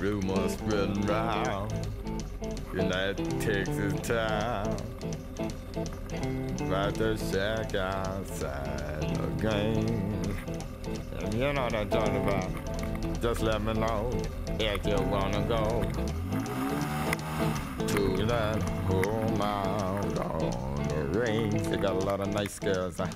rumors spreading mm, round in that Texas town. About the shack outside La Grange. And you know what I'm talking about. Just let me know if you wanna go to that home out on the range. They got a lot of nice girls. Huh?